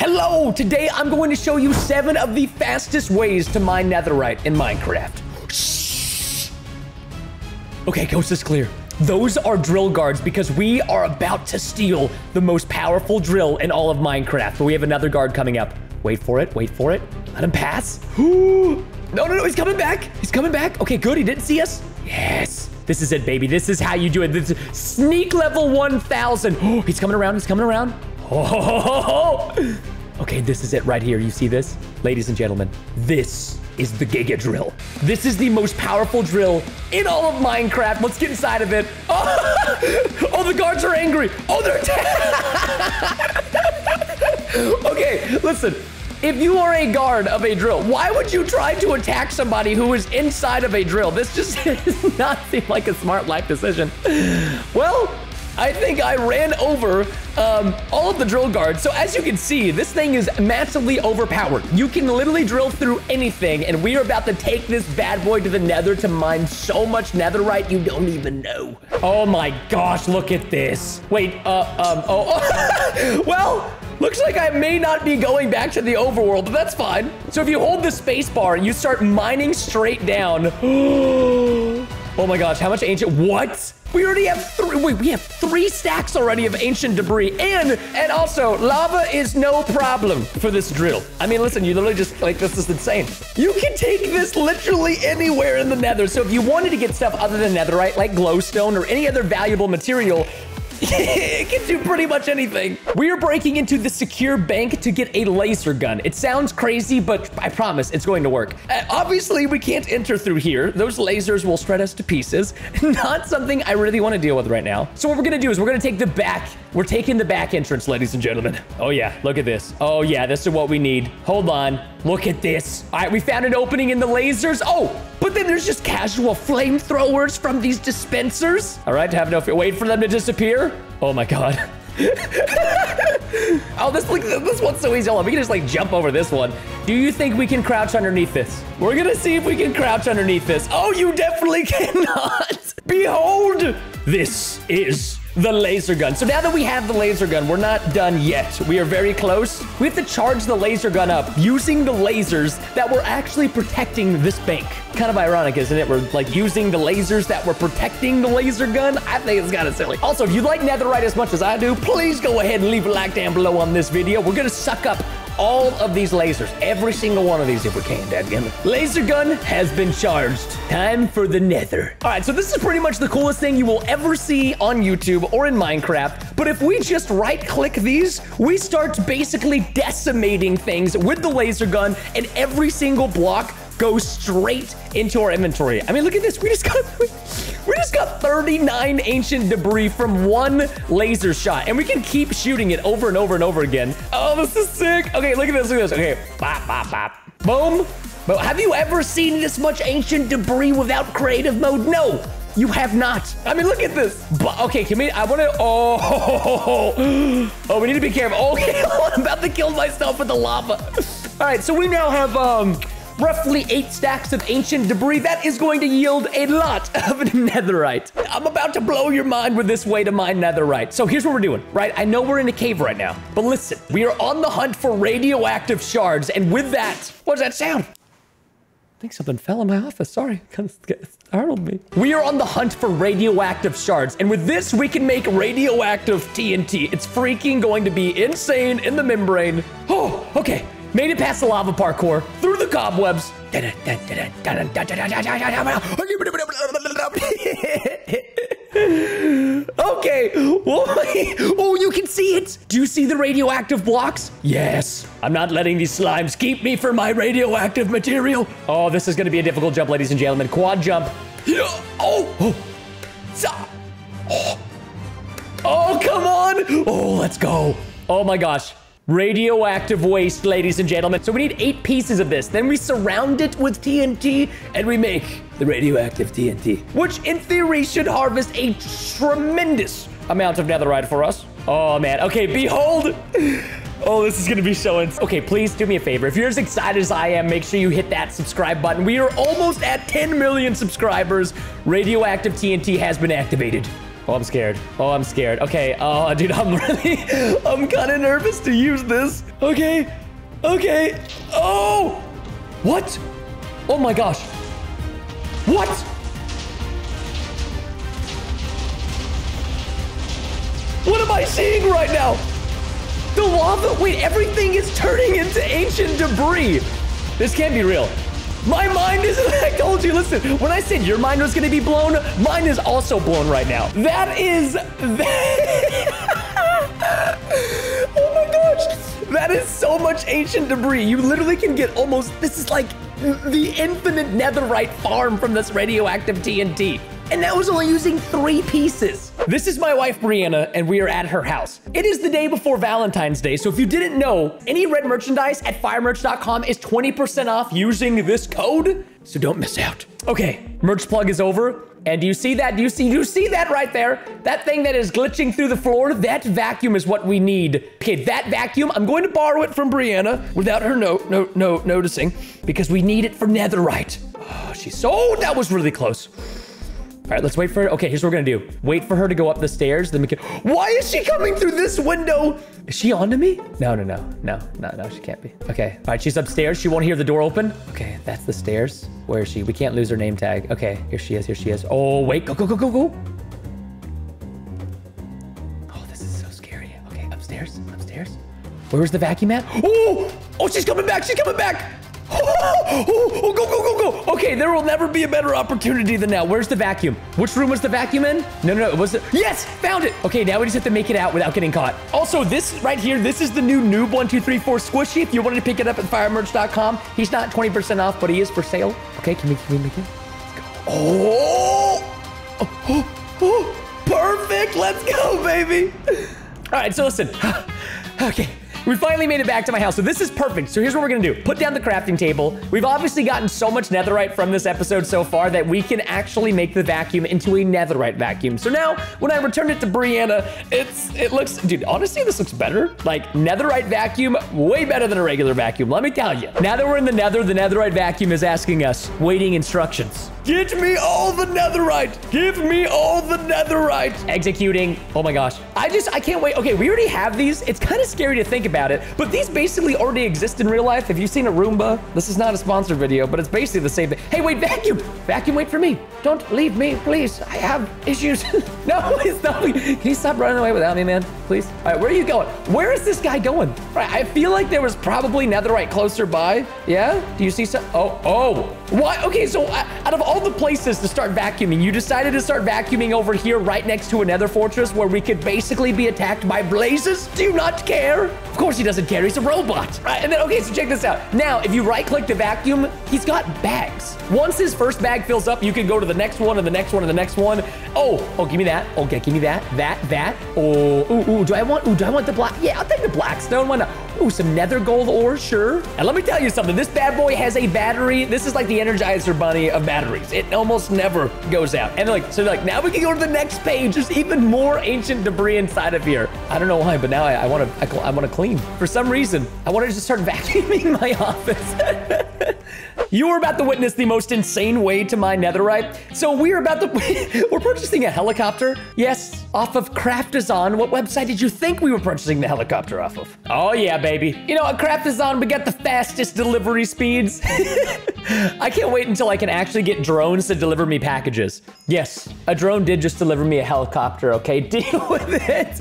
Hello! Today I'm going to show you seven of the fastest ways to mine netherite in Minecraft. Shh. Okay, coast is clear. Those are drill guards because we are about to steal the most powerful drill in all of Minecraft. But we have another guard coming up. Wait for it, wait for it. Let him pass. no, no, no, he's coming back. He's coming back. Okay, good, he didn't see us. Yes. This is it, baby. This is how you do it. This is sneak level 1000. Oh, he's coming around, he's coming around. Oh, okay, this is it right here. You see this? Ladies and gentlemen, this is the Giga Drill. This is the most powerful drill in all of Minecraft. Let's get inside of it. Oh, oh the guards are angry. Oh, they're dead. Okay, listen. If you are a guard of a drill, why would you try to attack somebody who is inside of a drill? This just does not seem like a smart life decision. Well, I think I ran over um, all of the drill guards. So as you can see, this thing is massively overpowered. You can literally drill through anything, and we are about to take this bad boy to the nether to mine so much netherite you don't even know. Oh my gosh, look at this. Wait, uh, um, oh, oh. well, Looks like I may not be going back to the overworld, but that's fine. So if you hold the space bar and you start mining straight down. Oh my gosh, how much ancient? What? We already have three. Wait, we have three stacks already of ancient debris, and and also lava is no problem for this drill. I mean, listen, you literally just like this is insane. You can take this literally anywhere in the Nether. So if you wanted to get stuff other than Netherite, like glowstone or any other valuable material, it can do pretty much anything. We are breaking into the secure bank to get a laser gun. It sounds crazy, but I promise it's going to work. Uh, obviously, we can't enter through here. Those lasers will shred us to pieces. Not something I really want to deal with right now. So what we're going to do is we're going to take the back. We're taking the back entrance, ladies and gentlemen. Oh, yeah. Look at this. Oh, yeah. This is what we need. Hold on. Look at this. All right. We found an opening in the lasers. Oh, but then there's just casual flamethrowers from these dispensers. All right, have no fear. Wait for them to disappear. Oh my god. oh, this like this one's so easy. Hold on, we can just like jump over this one. Do you think we can crouch underneath this? We're gonna see if we can crouch underneath this. Oh, you definitely cannot. Behold, this is the laser gun. So now that we have the laser gun, we're not done yet. We are very close. We have to charge the laser gun up using the lasers that were actually protecting this bank. Kind of ironic, isn't it? We're like using the lasers that were protecting the laser gun. I think it's kind of silly. Also, if you like netherite as much as I do, please go ahead and leave a like down below on this video. We're gonna suck up all of these lasers. Every single one of these if we can, dadgummit. Laser gun has been charged. Time for the nether. All right, so this is pretty much the coolest thing you will ever see on YouTube or in Minecraft. But if we just right click these, we start basically decimating things with the laser gun and every single block goes straight into our inventory. I mean, look at this. We just got just got 39 ancient debris from one laser shot, and we can keep shooting it over and over and over again. Oh, this is sick. Okay, look at this. Look at this. Okay, bop, bop, bop. Boom. But have you ever seen this much ancient debris without creative mode? No. You have not. I mean, look at this. Okay, can we? I want to. Oh, oh, we need to be careful. Okay, I'm about to kill myself with the lava. All right, so we now have um roughly eight stacks of ancient debris. That is going to yield a lot of netherite. I'm about to blow your mind with this way to mine netherite. So here's what we're doing, right? I know we're in a cave right now, but listen, we are on the hunt for radioactive shards. And with that, what does that sound? I think something fell in my office. Sorry, kind of startled me. We are on the hunt for radioactive shards, and with this, we can make radioactive TNT. It's freaking going to be insane in the membrane. Oh, okay. Made it past the lava parkour, through the cobwebs. okay. Oh, you can see it. Do you see the radioactive blocks? Yes. I'm not letting these slimes keep me for my radioactive material. Oh, this is going to be a difficult jump, ladies and gentlemen. Quad jump. Oh. Oh. Oh, come on. Oh, let's go. Oh my gosh radioactive waste, ladies and gentlemen. So we need eight pieces of this. Then we surround it with TNT and we make the radioactive TNT, which in theory should harvest a tremendous amount of netherite for us. Oh man, okay, behold. Oh, this is gonna be so ins- Okay, please do me a favor. If you're as excited as I am, make sure you hit that subscribe button. We are almost at 10 million subscribers. Radioactive TNT has been activated. Oh, I'm scared. Oh, I'm scared. Okay. Oh, dude, I'm really, I'm kind of nervous to use this. Okay. Okay. Oh, what? Oh my gosh. What? What am I seeing right now? The lava, wait, everything is turning into ancient debris. This can't be real. My mind is, I told you, listen, when I said your mind was gonna be blown, mine is also blown right now. That is, that, oh my gosh. That is so much ancient debris. You literally can get almost, this is like the infinite netherite farm from this radioactive TNT. And that was only using three pieces. This is my wife, Brianna, and we are at her house. It is the day before Valentine's Day, so if you didn't know, any red merchandise at firemerch.com is 20% off using this code, so don't miss out. Okay, merch plug is over. And do you see that? Do you see? Do you see that right there? That thing that is glitching through the floor? That vacuum is what we need. Okay, that vacuum. I'm going to borrow it from Brianna without her no no no noticing because we need it for netherite. Oh, she's so. That was really close. All right, let's wait for her. Okay, here's what we're gonna do. Wait for her to go up the stairs, then we can. Why is she coming through this window? Is she onto me? No, no, no, no, no, no, she can't be. Okay, all right, she's upstairs. She won't hear the door open. Okay, that's the stairs. Where is she? We can't lose her name tag. Okay, here she is, here she is. Oh, wait, go, go, go, go, go. Oh, this is so scary. Okay, upstairs, upstairs. Where's the vacuum at? Oh, oh, she's coming back, she's coming back. Oh, oh, oh, go, go, go, go. Okay, there will never be a better opportunity than now. Where's the vacuum? Which room was the vacuum in? No, no, no. It was it? Yes, found it. Okay, now we just have to make it out without getting caught. Also, this right here, this is the new Noob 1234 squishy. If you wanted to pick it up at firemerch.com, he's not 20% off, but he is for sale. Okay, can we, can we make it? Let's go. Oh, oh, oh, oh, perfect. Let's go, baby. All right, so listen. okay. We finally made it back to my house. So this is perfect. So here's what we're gonna do. Put down the crafting table. We've obviously gotten so much netherite from this episode so far that we can actually make the vacuum into a netherite vacuum. So now when I return it to Brianna, it's it looks, dude, honestly, this looks better. Like netherite vacuum, way better than a regular vacuum. Let me tell you. Now that we're in the nether, the netherite vacuum is asking us waiting instructions. Get me all the netherite. Give me all the netherite. Executing. Oh my gosh. I just, I can't wait. Okay, we already have these. It's kind of scary to think about it, but these basically already exist in real life. Have you seen a Roomba? This is not a sponsored video, but it's basically the same thing. Hey, wait, vacuum. Vacuum, wait for me. Don't leave me, please. I have issues. no, he's not. Can you stop running away without me, man? Please. All right, where are you going? Where is this guy going? All right, I feel like there was probably netherite closer by. Yeah? Do you see some? Oh, oh. What? Okay, so uh, out of all the places to start vacuuming, you decided to start vacuuming over here right next to another fortress where we could basically be attacked by blazes? Do you not care? Of course he doesn't care. He's a robot. Right, and then, okay, so check this out. Now, if you right-click the vacuum, he's got bags. Once his first bag fills up, you can go to the next one and the next one and the next one. Oh, oh, give me that. Okay, give me that, that, that. Oh, ooh, ooh, do I want, ooh, do I want the black? Yeah, I'll take the black stone. Why not? Ooh, some nether gold ore, sure. And let me tell you something. This bad boy has a battery. This is like the Energizer Bunny of batteries. It almost never goes out. And like, so like, now we can go to the next page. There's even more ancient debris inside of here. I don't know why, but now I, I want to, I, I want to clean. For some reason, I wanna just start vacuuming my office. You are about to witness the most insane way to mine netherite. So we are about to, we're purchasing a helicopter. Yes, off of Craftazon. What website did you think we were purchasing the helicopter off of? Oh yeah, baby. You know, at Craftazon, we got the fastest delivery speeds. I can't wait until I can actually get drones to deliver me packages. Yes, a drone did just deliver me a helicopter, okay? Deal with it.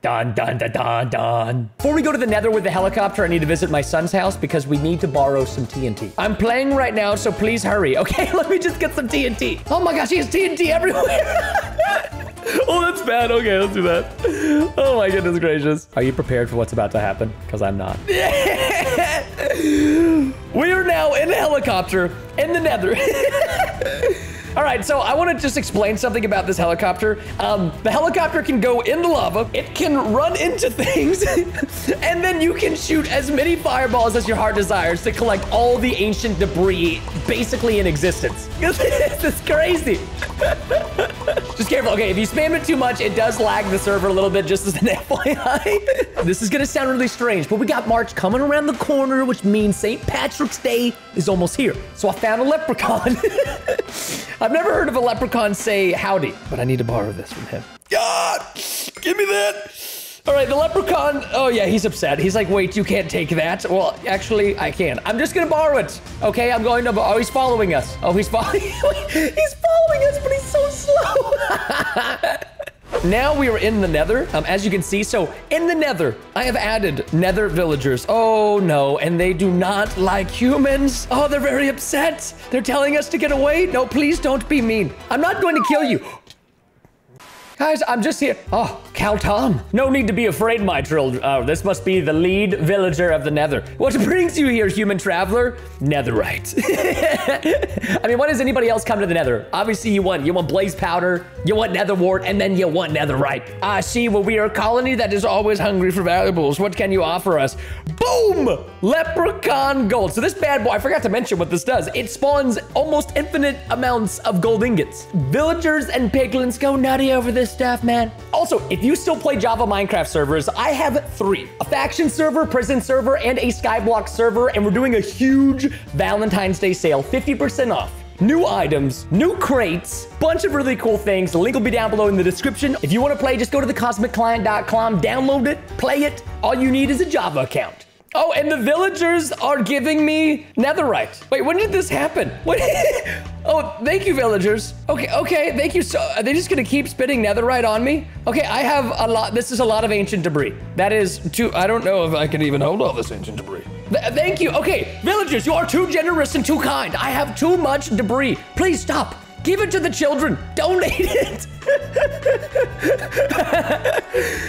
Dun, dun, dun, dun, dun. Before we go to the nether with the helicopter, I need to visit my son's house because we need to borrow some TNT. I'm playing right now, so please hurry. Okay, let me just get some TNT. Oh my gosh, he has TNT everywhere. oh, that's bad. Okay, let's do that. Oh my goodness gracious. Are you prepared for what's about to happen? Because I'm not. we are now in a helicopter in the nether. All right, so I want to just explain something about this helicopter. Um, the helicopter can go in the lava, it can run into things, and then you can shoot as many fireballs as your heart desires to collect all the ancient debris basically in existence. this is crazy. just careful. Okay, if you spam it too much, it does lag the server a little bit, just as an FYI. this is gonna sound really strange, but we got March coming around the corner, which means St. Patrick's Day is almost here. So I found a leprechaun. I've never heard of a leprechaun say howdy, but I need to borrow this from him. God, give me that. All right, the leprechaun. Oh yeah, he's upset. He's like, wait, you can't take that. Well, actually, I can. I'm just gonna borrow it. Okay, I'm going to. Oh, he's following us. Oh, he's following. he's following us, but he's so slow. now we are in the nether, um, as you can see. So in the nether, I have added nether villagers. Oh no, and they do not like humans. Oh, they're very upset. They're telling us to get away. No, please don't be mean. I'm not going to kill you. Guys, I'm just here. Oh, Cal Tom. No need to be afraid, my children. Oh, uh, this must be the lead villager of the Nether. What brings you here, human traveler? Netherite. I mean, why does anybody else come to the Nether? Obviously, you want you want blaze powder, you want nether wart, and then you want netherite. I see. Well, we are a colony that is always hungry for valuables. What can you offer us? Boom! Leprechaun gold. So this bad boy, I forgot to mention what this does. It spawns almost infinite amounts of gold ingots. Villagers and piglins go nutty over this stuff, man. Also, if you still play Java Minecraft servers, I have three. A faction server, prison server, and a skyblock server, and we're doing a huge Valentine's Day sale, 50% off new items, new crates, bunch of really cool things. The link will be down below in the description. If you want to play, just go to thecosmicclient.com, download it, play it. All you need is a Java account. Oh, and the villagers are giving me netherite. Wait, when did this happen? What? oh, thank you, villagers. Okay, okay, thank you. So, are they just gonna keep spitting netherite on me? Okay, I have a lot. This is a lot of ancient debris. That is too. I don't know if I can even hold all this ancient debris. Th thank you. Okay, villagers, you are too generous and too kind. I have too much debris. Please stop. Give it to the children. Donate it.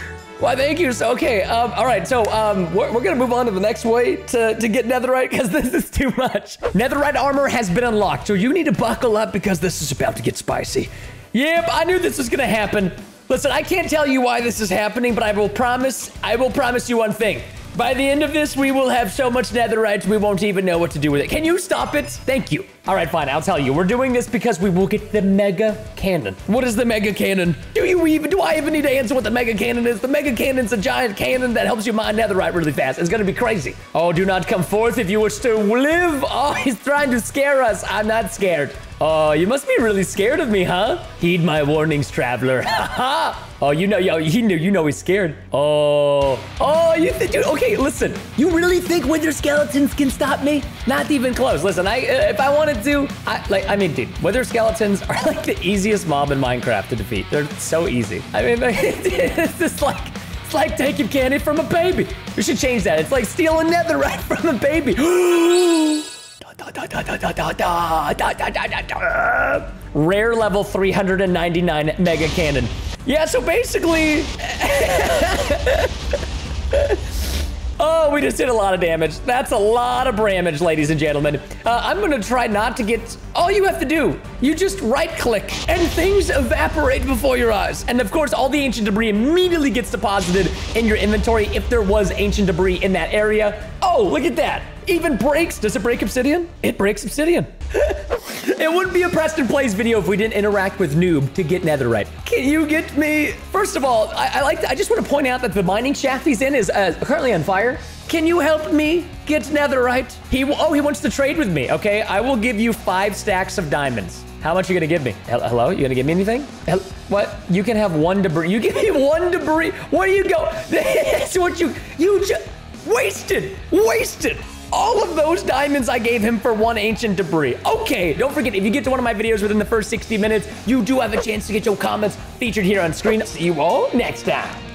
Why, thank you. So, okay, um, all right, so um, we're, we're, gonna move on to the next way to, to get netherite because this is too much. Netherite armor has been unlocked, so you need to buckle up because this is about to get spicy. Yep, I knew this was gonna happen. Listen, I can't tell you why this is happening, but I will promise, I will promise you one thing. By the end of this, we will have so much netherite, we won't even know what to do with it. Can you stop it? Thank you. All right, fine, I'll tell you. We're doing this because we will get the mega cannon. What is the mega cannon? Do you even, do I even need to answer what the mega cannon is? The mega cannon's a giant cannon that helps you mine netherite really fast. It's gonna be crazy. Oh, do not come forth if you wish to live. Oh, he's trying to scare us. I'm not scared. Oh, you must be really scared of me, huh? Heed my warnings, traveler. oh, you know, yo, you know, you know he's scared. Oh, oh, you think, dude, okay, listen. You really think wither skeletons can stop me? Not even close. Listen, I, uh, if I wanted to, I, like, I mean, dude, wither skeletons are like the easiest mob in Minecraft to defeat. They're so easy. I mean, like, it's just like, it's like taking candy from a baby. We should change that. It's like stealing netherite from a baby. Rare level 399 mega cannon. Yeah, so basically... Oh, we just did a lot of damage. That's a lot of damage, ladies and gentlemen. Uh, I'm gonna try not to get... All you have to do, you just right-click, and things evaporate before your eyes. And of course, all the ancient debris immediately gets deposited in your inventory if there was ancient debris in that area. Oh, look at that. Even breaks. Does it break obsidian? It breaks obsidian. it wouldn't be a PrestonPlayz video if we didn't interact with Noob to get netherite. Can you get me? First of all, I, I like. To, I just want to point out that the mining shaft he's in is uh, currently on fire. Can you help me get netherite? He oh he wants to trade with me. Okay, I will give you five stacks of diamonds. How much are you gonna give me? Hello? You gonna give me anything? What? You can have one debris. You give me one debris. Where do you go? That's what you you just wasted. Wasted all of those diamonds I gave him for one ancient debris. Okay, don't forget, if you get to one of my videos within the first 60 minutes, you do have a chance to get your comments featured here on screen. See you all next time.